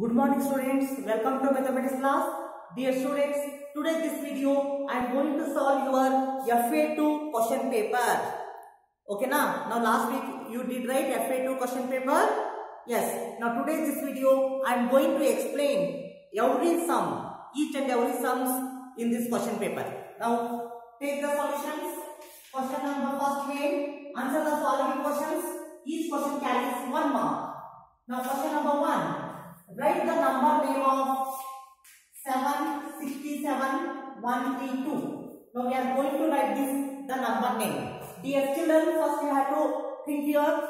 Good morning students. Welcome to mathematics class. Dear students, today this video I am going to solve your FA2 question paper. Okay now, Now last week you did write FA2 question paper. Yes. Now today this video I am going to explain every sum, each and every sums in this question paper. Now take the solutions. Question number first name. Answer the following questions. Each question carries one mark. Now question number one. Write the number name of 767 132. Now we are going to write this the number name. Dear children, first you have to think here.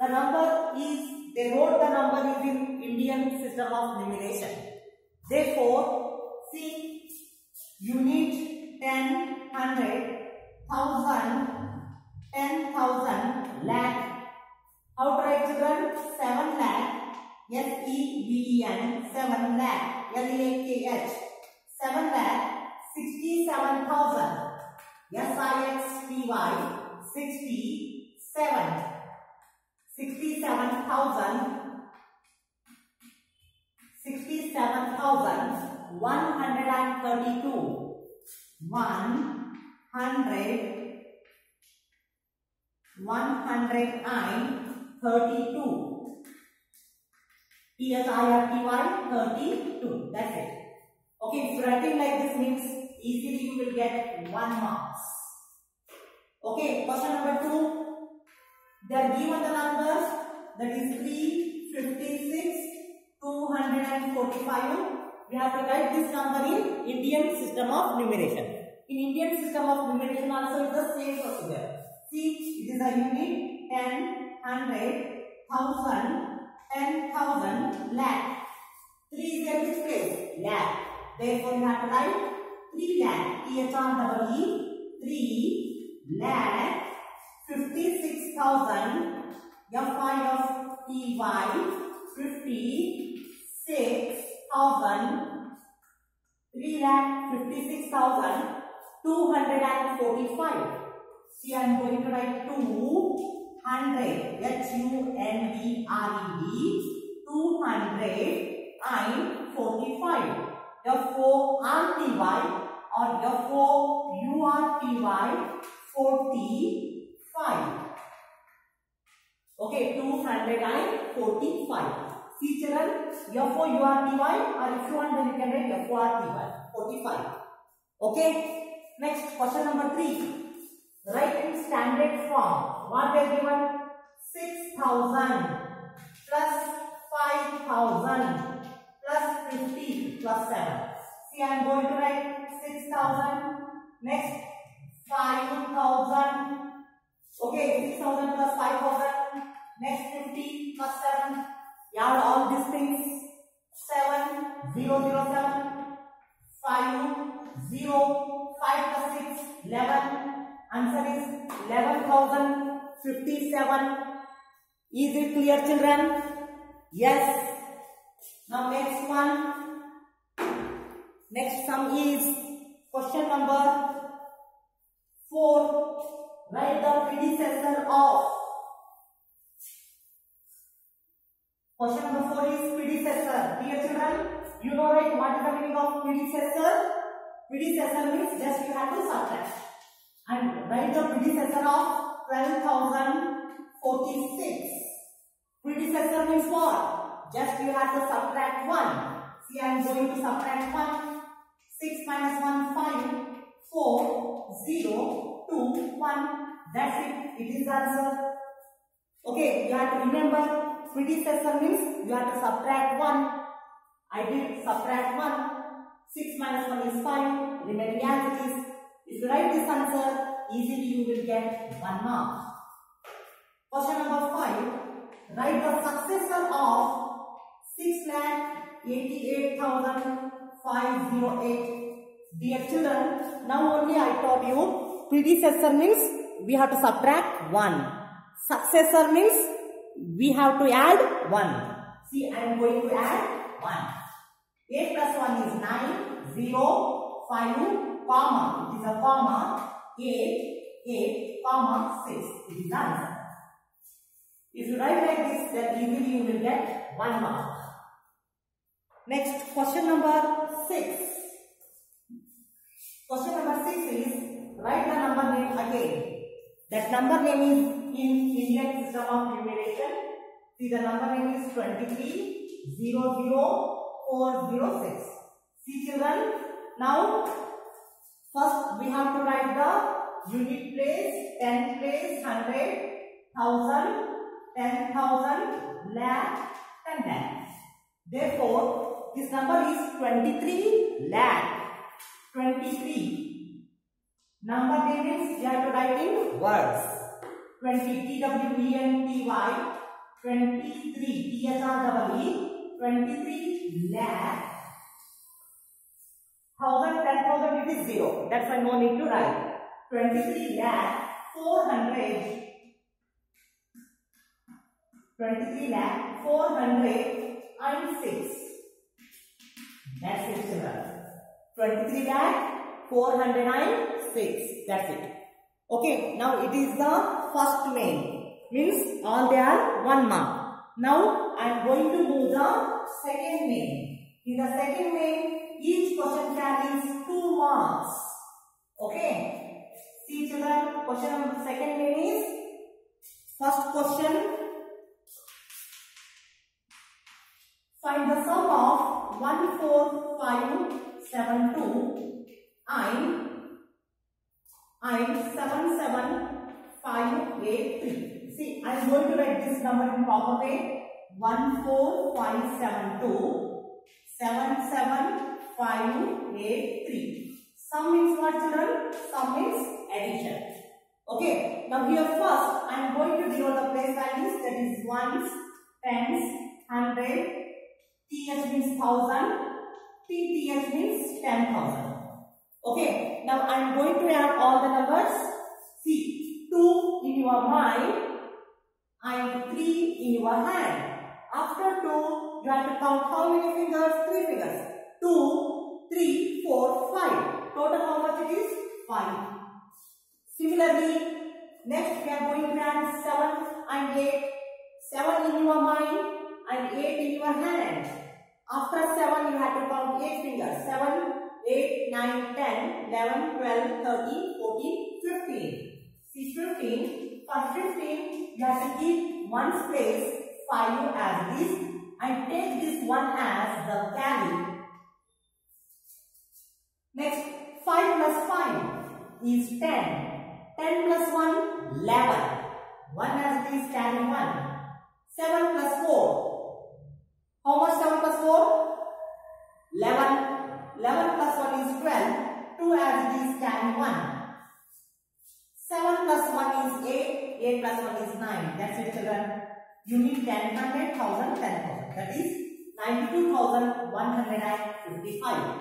The number is they wrote the number is in Indian system of numeration. Therefore, see you need 10, 100, 1000, 10,000 lakh. यानी seven lakh L A K H seven lakh sixty seven thousand S I X T Y sixty seven sixty seven thousand sixty seven thousand one hundred and thirty two one hundred one hundred and thirty two P-S-I-R-T-Y 32 that's it. Okay if writing like this means easily you will get one marks. Okay question number two. They are given the numbers that is 3 56 245 we have to write this number in Indian system of numeration. In Indian system of numeration also is the same procedure. See it is a unit 10 100 1000 10,000 lakh. 3 is at place, lakh. Therefore, you have to write 3 lakh. T-H-R-E-E, 3 lakh, 56,000, F-I of T-Y, 56,000, 3 lakh, 56,245. See, I am going to write 2 hundred H U N D R E D two hundred and forty five. Therefore, R T Y or therefore U R T Y forty five. Okay, two hundred and forty five. See children, therefore U R T Y or if you want then you can write therefore R T Y forty five. Okay. Next question number three. Write in standard form. What they given? 6000 plus 5000 plus 50 plus 7. See, I am going to write 6000. Next, 5000. Okay, 6000 plus 5000. Next, 50 plus 7. Yeah, all these things. 11,057. Is it clear children? Yes. Now next one. Next sum is question number 4. Write the predecessor of. Question number 4 is predecessor. Dear children, you know right what is the meaning of predecessor? Predecessor means just you have to subtract and write the predecessor of 12,046. Predecessor means what? Just you have to subtract 1. See, I am going to subtract 1. 6 minus 1, 5. 4, 0, 2, 1. That's it. It is answer. Okay, you have to remember predecessor means you have to subtract 1. I did subtract 1. 6 minus 1 is 5. Remaining as it is. You write this answer, easily you will get one mark. Question number 5. Write the successor of 6,88,508. Dear children, now only I taught you predecessor means we have to subtract 1. Successor means we have to add 1. See, I am going to add 1. 8 plus 1 is 9, 0, 5, comma, it is a comma, 8, 8, comma, 6. It is the answer. If you write like this, then easily you will get 1 mark. Next, question number 6. Question number 6 is, write the number name again. That number name is in Indian system of numeration. See the number name is 2300406. See children, now first we have to write the unit place, 10 place, 100, 1000, 10,000, lakh and lakh. Therefore, this number is 23 lakh. 23. Number is you have to write in words. 20 T W E N T Y 23 T H R W E 23 lakh. It is zero. That's why no need to write. 23 lakh 400 23 lakh 406. That's it, children. 23 lakh 406. That's it. Okay, now it is the first main. Means all they are one mark. Now I am going to do the second main. In the second main, each question carries two marks. Okay. See children, question number second is first question Find the sum of 14572 and and 77583. See, I am going to write this number in proper way. 14572 77583. Sum means what children? Sum means addition. Okay. Now here first I am going to denote the place values that is ones, tens, hundred, TH means thousand. TTH means ten thousand. Okay. Now I am going to add all the numbers. See, two in your mind and three in your hand. After two, you have to count how many fingers? Three fingers. Two, three, four, five. Total how much it is? Five. Similarly, next we are going to add seven and eight. Seven in your mind and 8 in your hand. After 7, you have to count 8 fingers. 7, 8, 9, 10, 11, 12, 13, 14, 15. See 15. For 15, you have to keep one place 5 as this and take this one is 10. 10 plus 1, 11. 1 as this carry 1. 7 plus 4, how much 7 plus 4? 11. 11 plus 1 is 12. 2 as it is carry 1. 7 plus 1 is 8. 8 plus 1 is 9. That's it children. You need 10, 100, 1000, 10,000. That is 92,155.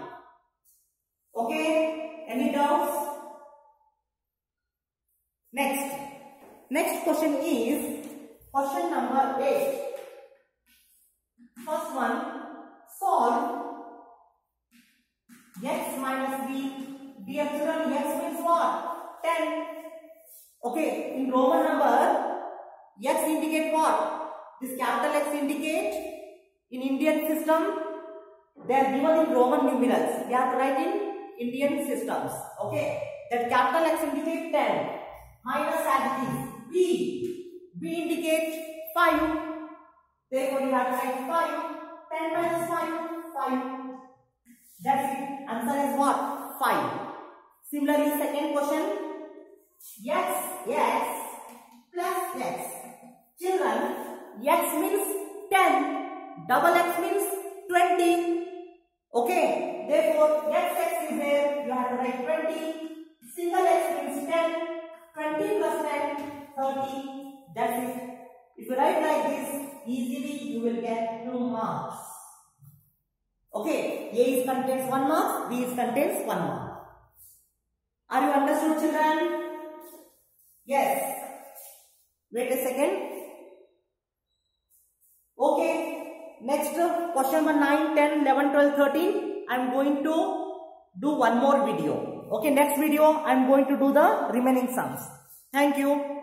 Okay. Any doubts? Next. Next question is question number 8. First one, solve x minus v. Dear children, x means what? 10. Okay, in Roman number, x indicate what? This capital X indicate in Indian system, they are given in Roman numerals. They are write in Indian systems. Okay, that capital X indicate 10 minus as b. b indicate 5 Therefore, you have to write 5. 10 minus 5, 5. That's it. Answer is what? 5. Similarly, second question. X, X plus X. Children, X means 10. Double X means 20. Okay. Therefore, X, X is there. You have to write 20. 20 plus 10, 30. That's it. If you write like this, easily you will get 2 marks. Okay, A is contains 1 mark, B is contains 1 mark. Are you understood children? Yes. Wait a second. Okay. Next question number 9, 10, 11, 12, 13. I am going to do one more video. Okay, next video I am going to do the remaining sums. Thank you.